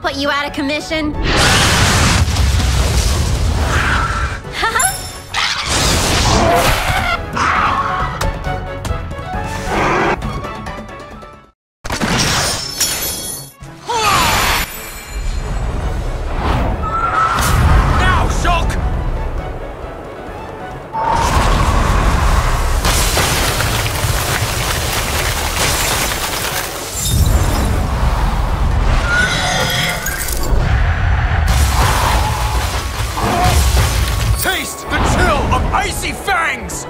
put you out of commission? Icy fangs!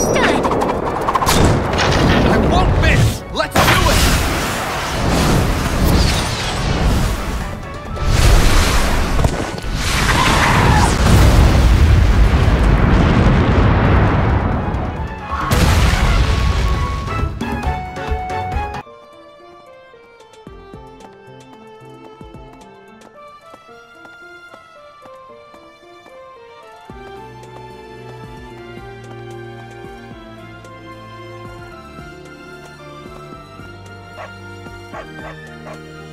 Understood! I won't miss! Let's do it! Ha ha ha ha!